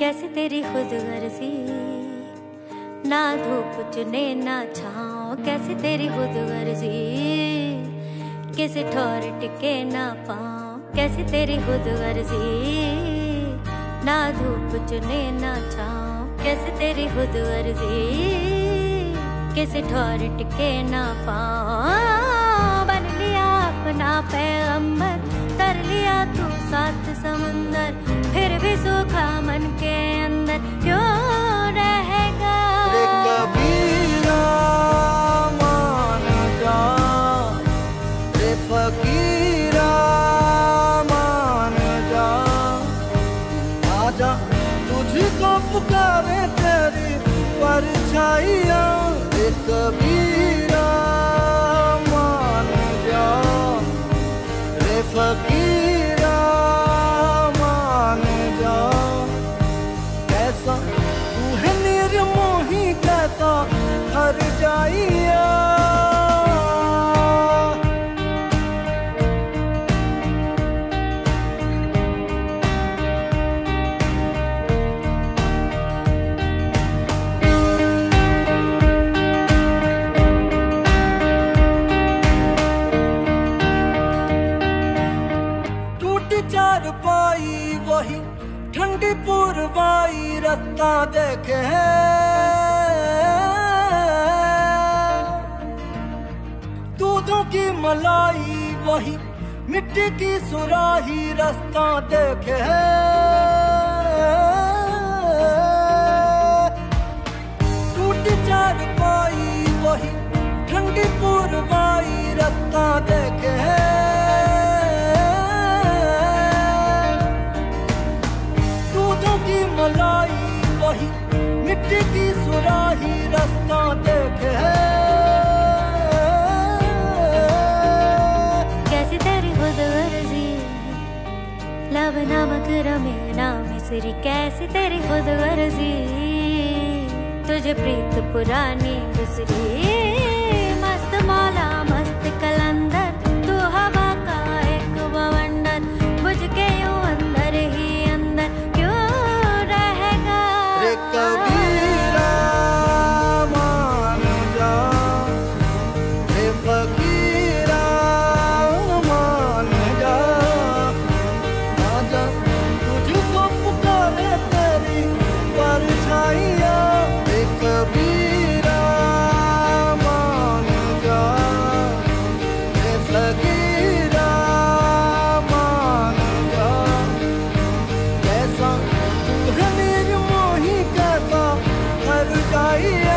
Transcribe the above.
कैसी तेरी खुद गर्जी? ना धूप चुने, ना छाओ कैसी तेरी खुद गर्जी? किसी ठोर टिके, ना पाओ कैसी तेरी खुद गर्जी? ना धूप चुने, ना छाओ कैसी तेरी खुद गर्जी? किसी ठोर टिके, ना पाओ बन लिया अपना पैगंबर कर लिया तू सात समंदर, फिर भी अंदर क्यों रहेगा कबीरा मान जा। रे मान जा। आजा तुझको पुकारे तेरी परछाइया। कबीरा कैसा तू है निर्मोही कैसा हर जाइया। चार पाई वही पुरवाई रत्ता देखे दूधों की मलाई वही, मिट्टी की सुराही रास्ता देखे टूट चार पाई वही, ठंडी पुरवाई रत्ता देखे रास्ता देखे कैसी तेरी खुद वर्जी। लब नमक रमे नाम मिसरी कैसी तेरी खुद गर्जी तुझे प्रीत पुरानी गुजरी। yeah.